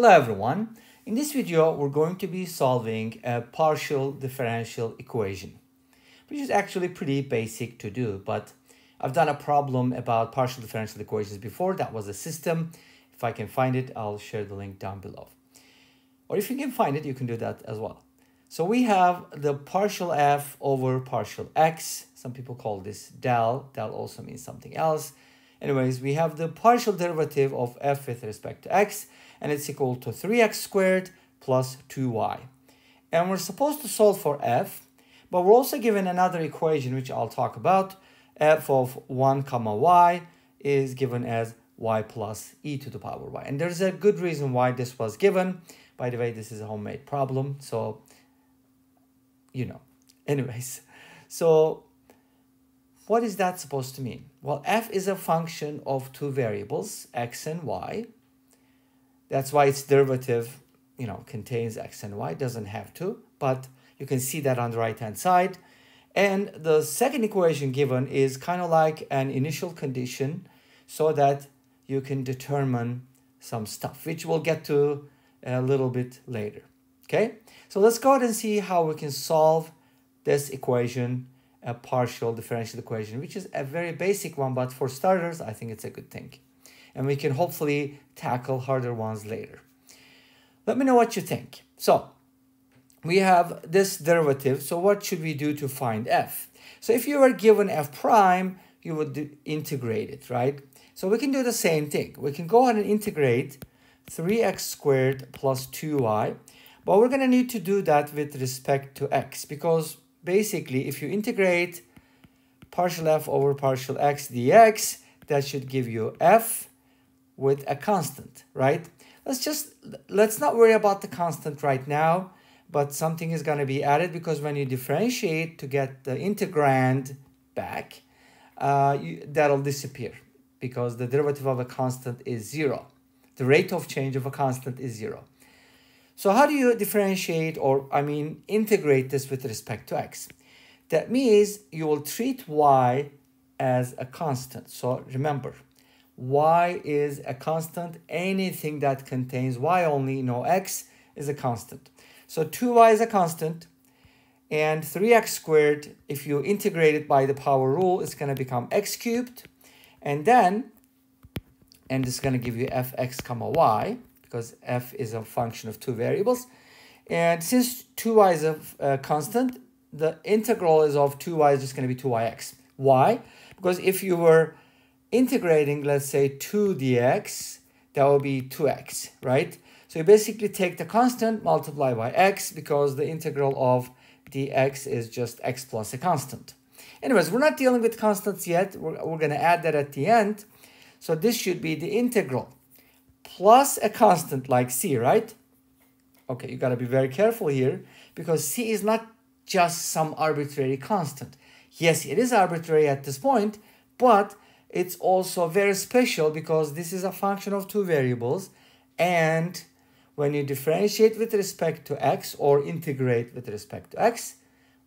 Hello everyone. In this video, we're going to be solving a partial differential equation, which is actually pretty basic to do, but I've done a problem about partial differential equations before. That was a system. If I can find it, I'll share the link down below. Or if you can find it, you can do that as well. So we have the partial f over partial x. Some people call this del. Del also means something else. Anyways, we have the partial derivative of f with respect to x, and it's equal to 3x squared plus 2y. And we're supposed to solve for f, but we're also given another equation, which I'll talk about. f of 1 comma y is given as y plus e to the power y. And there's a good reason why this was given. By the way, this is a homemade problem, so you know. Anyways, so what is that supposed to mean? Well, f is a function of two variables, x and y. That's why its derivative, you know, contains x and y. Doesn't have to, but you can see that on the right-hand side. And the second equation given is kind of like an initial condition so that you can determine some stuff, which we'll get to a little bit later. Okay, so let's go ahead and see how we can solve this equation, a partial differential equation, which is a very basic one, but for starters, I think it's a good thing. And we can hopefully tackle harder ones later. Let me know what you think. So we have this derivative. So what should we do to find f? So if you were given f prime, you would integrate it, right? So we can do the same thing. We can go ahead and integrate 3x squared plus 2y but we're going to need to do that with respect to x because basically if you integrate partial f over partial x dx, that should give you f with a constant, right? Let's just, let's not worry about the constant right now, but something is going to be added because when you differentiate to get the integrand back, uh, you, that'll disappear because the derivative of a constant is zero. The rate of change of a constant is zero. So how do you differentiate or, I mean, integrate this with respect to x? That means you will treat y as a constant. So remember, y is a constant. Anything that contains y only, no x, is a constant. So 2y is a constant. And 3x squared, if you integrate it by the power rule, it's going to become x cubed. And then, and it's going to give you fx comma y because f is a function of two variables. And since 2y is a, a constant, the integral is of 2y is just going to be 2yx. Why? Because if you were integrating, let's say 2 dx, that will be 2x, right? So you basically take the constant, multiply by x, because the integral of dx is just x plus a constant. Anyways, we're not dealing with constants yet. We're, we're going to add that at the end. So this should be the integral plus a constant like c, right? Okay, you got to be very careful here because c is not just some arbitrary constant. Yes, it is arbitrary at this point, but it's also very special because this is a function of two variables and when you differentiate with respect to x or integrate with respect to x,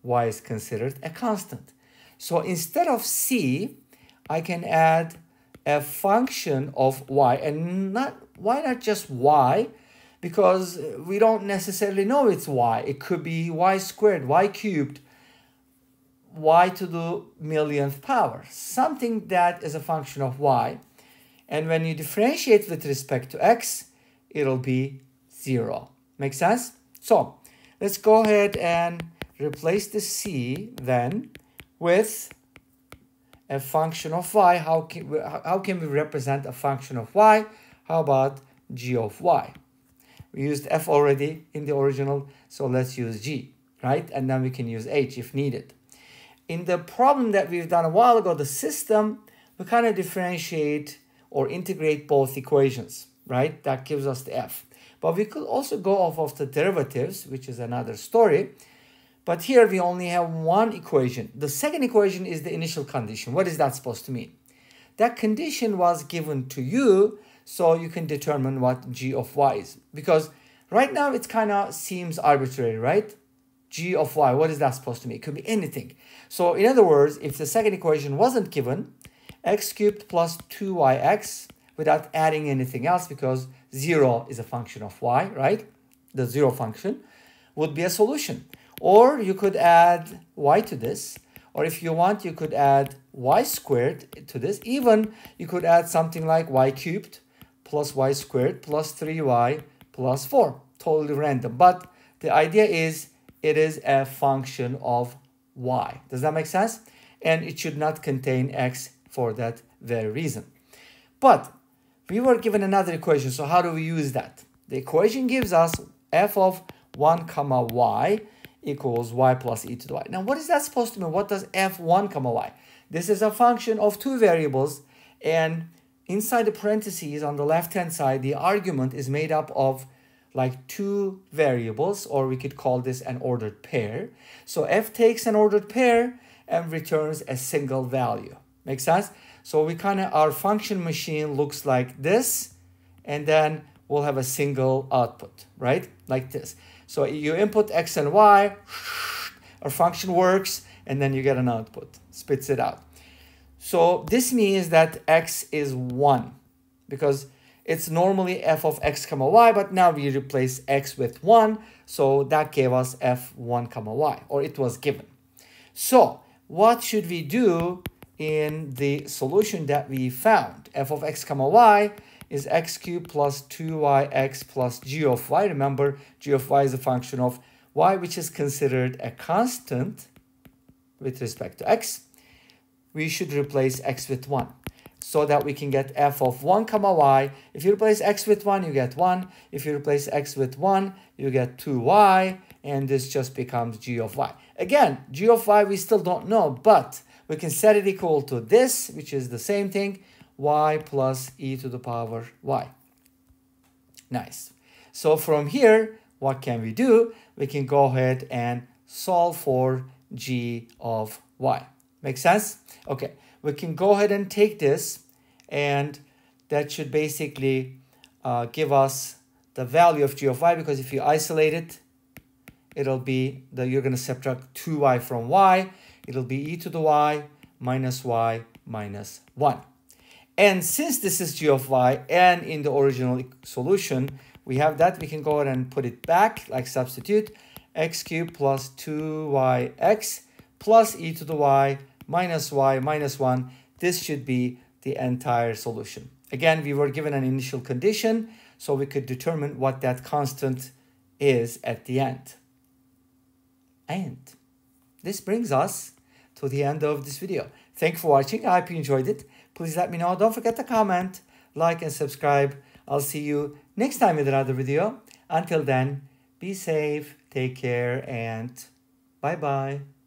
y is considered a constant. So instead of c, I can add a function of y and not why not just y? Because we don't necessarily know it's y. It could be y squared, y cubed, y to the millionth power. Something that is a function of y. And when you differentiate with respect to x, it'll be 0. Make sense? So let's go ahead and replace the c then with a function of y. How can, we, how can we represent a function of y? How about g of y? We used f already in the original, so let's use g, right? And then we can use h if needed. In the problem that we've done a while ago, the system, we kind of differentiate or integrate both equations, right? That gives us the f. But we could also go off of the derivatives, which is another story. But here we only have one equation. The second equation is the initial condition. What is that supposed to mean? That condition was given to you so you can determine what g of y is. Because right now it kind of seems arbitrary, right? G of y, what is that supposed to mean? It could be anything. So in other words, if the second equation wasn't given, x cubed plus 2yx without adding anything else because 0 is a function of y, right? The 0 function would be a solution. Or you could add y to this. Or if you want, you could add y squared to this. Even you could add something like y cubed plus y squared plus 3y plus 4. Totally random. But the idea is it is a function of y. Does that make sense? And it should not contain x for that very reason. But we were given another equation, so how do we use that? The equation gives us f of 1 comma y equals y plus e to the y. Now, what is that supposed to mean? What does f1 comma y? This is a function of two variables, and inside the parentheses on the left-hand side, the argument is made up of like two variables, or we could call this an ordered pair. So f takes an ordered pair and returns a single value. Make sense? So we kind of, our function machine looks like this, and then we'll have a single output, right? Like this. So you input x and y, our function works, and then you get an output, spits it out. So this means that x is 1, because it's normally f of x comma y, but now we replace x with 1, so that gave us f1 comma y, or it was given. So what should we do in the solution that we found? f of x comma y is x cubed plus 2yx plus g of y. Remember, g of y is a function of y, which is considered a constant with respect to x. We should replace x with 1 so that we can get f of 1 comma y. If you replace x with 1, you get 1. If you replace x with 1, you get 2y, and this just becomes g of y. Again, g of y we still don't know, but we can set it equal to this, which is the same thing, y plus e to the power y. Nice. So from here, what can we do? We can go ahead and solve for g of y. Make sense? Okay, we can go ahead and take this and that should basically uh, give us the value of g of y because if you isolate it, it'll be that you're going to subtract 2y from y. It'll be e to the y minus y minus 1. And since this is g of y and in the original solution, we have that, we can go ahead and put it back, like substitute, x cubed plus 2yx plus e to the y minus y minus 1. This should be the entire solution. Again, we were given an initial condition, so we could determine what that constant is at the end. And this brings us to the end of this video. Thank you for watching. I hope you enjoyed it. Please let me know. Don't forget to comment, like, and subscribe. I'll see you next time with another video. Until then, be safe, take care, and bye-bye.